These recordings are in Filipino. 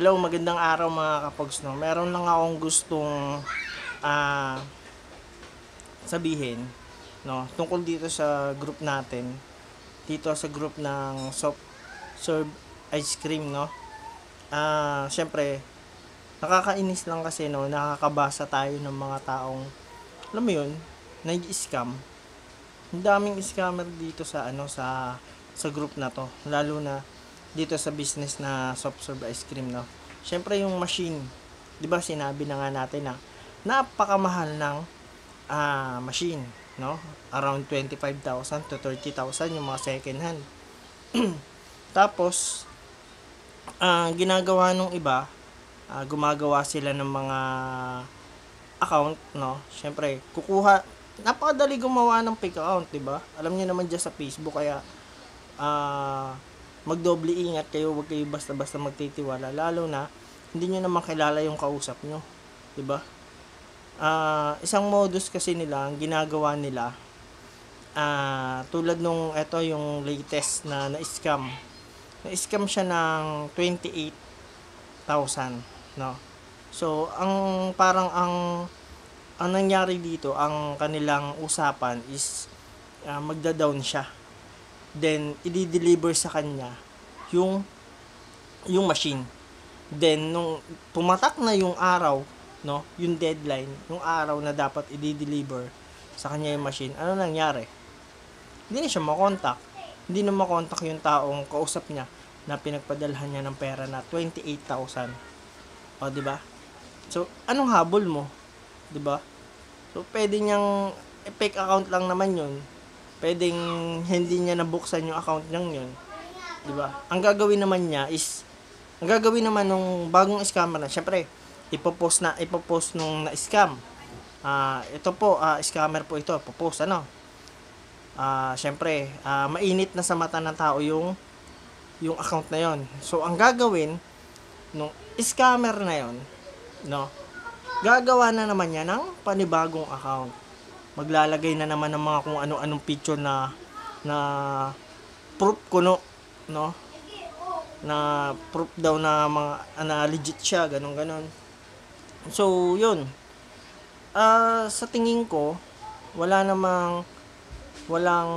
Hello, magandang araw mga kapogs no. Meron lang akong gustong ah sabihin no tungkol dito sa group natin. Dito sa group ng soft serve ice cream no. Ah, syempre nakakainis lang kasi no, nakakabasa tayo ng mga taong alam mo 'yun, nag-scam. Ang daming scammer dito sa ano sa sa group na to, lalo na dito sa business na soft serve ice cream no. Syempre yung machine, 'di ba sinabi na nga natin na napakamahal ng ah, machine, no? Around 25,000 to 30,000 yung mga second hand. Tapos ang ginagawa nung iba, ah, gumagawa sila ng mga account, no? Syempre, kukuha napakadali gumawa ng fake account, 'di ba? Alam niyo naman diyan sa Facebook kaya ah magdoble ingat kayo, wag kayo basta-basta magtitiwala lalo na hindi niyo naman kilala yung kausap nyo, 'di ba? Ah, isang modus kasi nila, ang ginagawa nila ah tulad nung ito yung latest na na-scam. Na-scam siya ng 28,000, no? So, ang parang ang ang nangyari dito, ang kanilang usapan is ah, magda-down siya then i-deliver sa kanya yung yung machine. Then nung pumatak na yung araw, no, yung deadline, yung araw na dapat i-deliver sa kanya yung machine, ano nangyari? Hindi na siya makontak. Hindi na makontak yung taong kausap niya na pinagpadalhan niya ng pera na 28,000. O, di ba? So, anong habol mo? 'di ba? So pwede niyang eh, fake account lang naman 'yun. Pwedeng hindi niya nabuksan yung account niyang 'yun. 'Di ba? Ang gagawin naman niya is ang gagawin naman nung bagong scammer na, syempre, ipopost na ipopost nung na-scam. Ah, ito po, ah, scammer po ito, popost ano. Ah, syempre, ah, mainit na sa mata ng tao yung yung account na 'yon. So ang gagawin nung scammer na 'yon, no? gagawa na naman niya ng panibagong account. Maglalagay na naman ng mga kung ano-anong picture na na proof kuno, no? Na proof daw na mga na legit siya, ganun ganon. So, yun. Ah, sa tingin ko, wala namang walang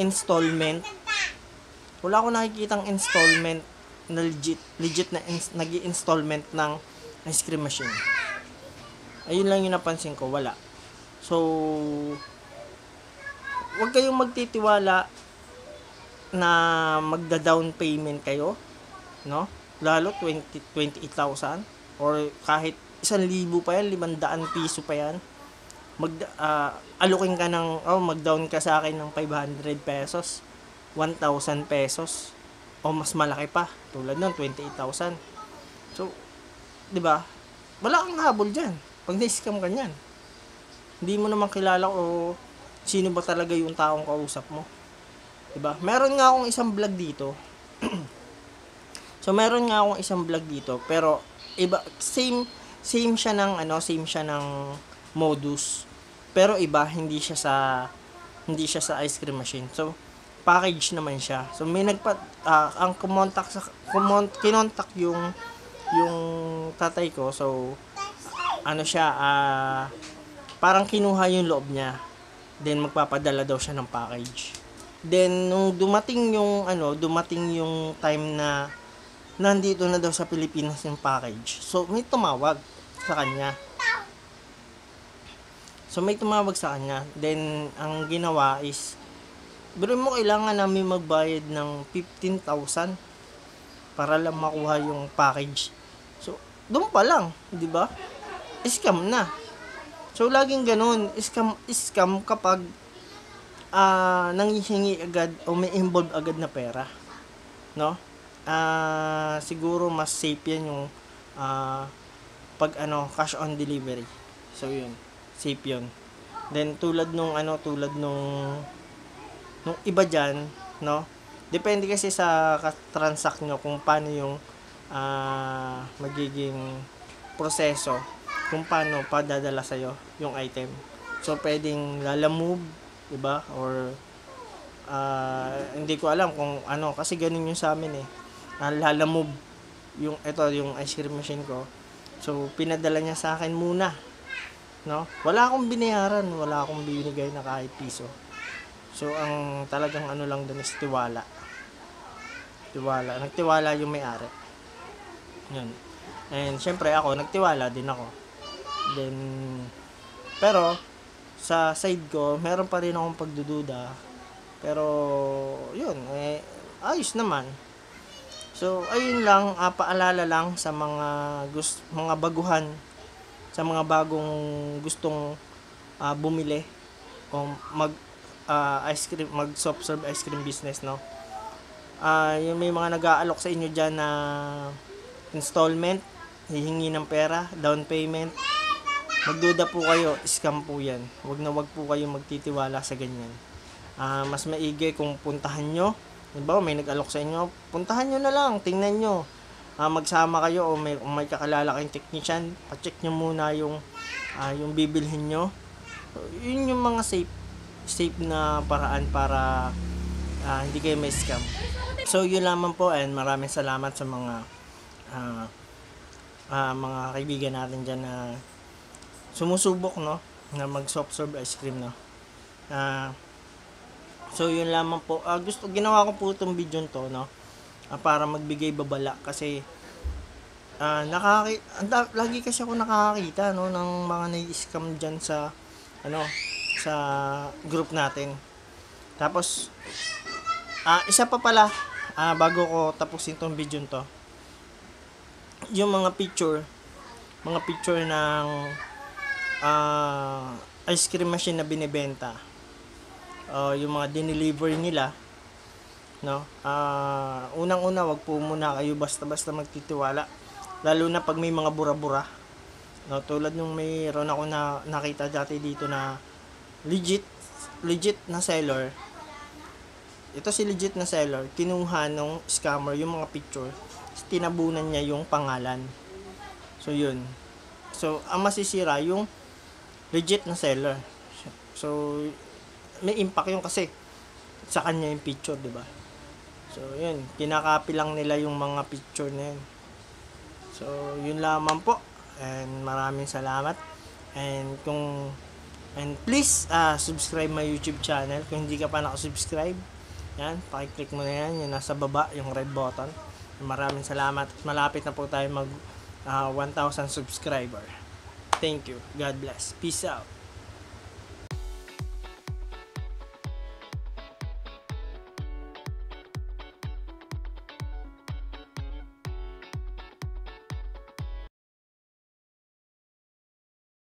installment. Wala akong nakikitang installment na legit, legit na ins, nag-installment ng ice cream machine. Ayun lang yung napansin ko, wala. So, huwag kayong magtitiwala na magda-down payment kayo, no? Lalo 20 28,000 or kahit 1,000 pa yan, 500 piso pa yan. Mag uh, alukin ka ng oh, mag-down ka sa akin ng 500 pesos, 1,000 pesos o mas malaki pa, tulad ng 28,000. So, 'di ba? Wala kang habol diyan pag na-scam ka niyan, hindi mo naman kilala o sino ba talaga yung taong kausap mo. 'Di ba? Meron nga akong isang vlog dito. so meron nga akong isang vlog dito, pero iba same same siya ng ano, same siya ng modus. Pero iba, hindi siya sa hindi siya sa ice cream machine. So package naman siya. So may nagpa uh, ang kumontak sa kumont kinontak yung yung tatay ko. So ano siya, ah, parang kinuha yung loob niya. Then magpapadala daw siya ng package. Then nung dumating yung ano, dumating yung time na nandito na daw sa Pilipinas yung package. So may tumawag sa kanya. So may tumawag sa kanya. Then ang ginawa is pero mo kailangan namin magbayad ng 15,000 para lang makuha yung package. So, doon pa lang, 'di ba? scam na. So, laging ganun, scam, scam kapag uh, nangihingi agad o may involved agad na pera. No? Uh, siguro mas safe yan yung uh, pag ano, cash on delivery. So, yun. Safe yun. Then, tulad nung ano, tulad nung nung iba dyan, no? Depende kasi sa transact nyo kung paano yung uh, magiging proseso kung paano padadala sa'yo yung item. So, pwedeng lalamove, di ba? Or, uh, hindi ko alam kung ano, kasi ganun yung sa amin eh. Uh, lalamove yung ito yung ice cream machine ko. So pinadala niya sa akin muna. No? Wala akong binayaran, wala akong binigay na kahit piso. So ang talagang ano lang doon is tiwala. Tiwala. Nagtiwala yung may-ari. Yun. And syempre ako, nagtiwala din ako. Then, pero, sa side ko, meron pa rin akong pagdududa. Pero, yun, eh, ayos naman. So, ayun lang, ah, paalala lang sa mga gust mga baguhan, sa mga bagong gustong ah, bumili o mag ah, ice cream, mag soft serve ice cream business, no? Ah, yung may mga nag-aalok sa inyo diyan na installment, hihingi ng pera, down payment. Magduda po kayo, scam po 'yan. Huwag na wag po kayo magtitiwala sa ganyan. Ah, mas maigi kung puntahan nyo. Halimbawa, may nag-alok sa inyo, puntahan nyo na lang, tingnan nyo. Ah, magsama kayo o may, may kakalala kayong technician, pa-check nyo muna yung, ah, yung bibilhin nyo. So, yun yung mga safe safe na paraan para ah, hindi kayo may scam. So, yun lamang po and maraming salamat sa mga ah, ah, mga kaibigan natin dyan na sumusubok, no? Na mag soft serve ice cream, no? Ah, So yun lamang po. Ah, gusto ginawa ko po itong video to, no. Ah, para magbigay babala kasi ah nakaki anda, lagi kasi ako nakakakita no ng mga nai-scam diyan sa ano sa group natin. Tapos ah isa pa pala ah, bago ko tapusin tong video to. Yung mga picture, mga picture ng ah ice cream machine na binebenta uh, yung mga dineliver nila no? Ah unang-una wag po muna kayo basta-basta magtitiwala. Lalo na pag may mga bura-bura. No tulad nung mayroon ako na nakita dati dito na legit legit na seller. Ito si legit na seller kinuha nung scammer yung mga picture. Tinabunan niya yung pangalan. So yun. So ang masisira yung legit na seller so may impact yung kasi sa kanya yung picture, di ba? So, yun. Kinakapi lang nila yung mga picture na yun. So, yun lamang po. And maraming salamat. And kung and please uh, subscribe my YouTube channel kung hindi ka pa nakasubscribe. Yan, paki-click mo na yan, yung nasa baba, yung red button. Maraming salamat. Malapit na po tayo mag uh, 1,000 subscriber. Thank you. God bless. Peace out.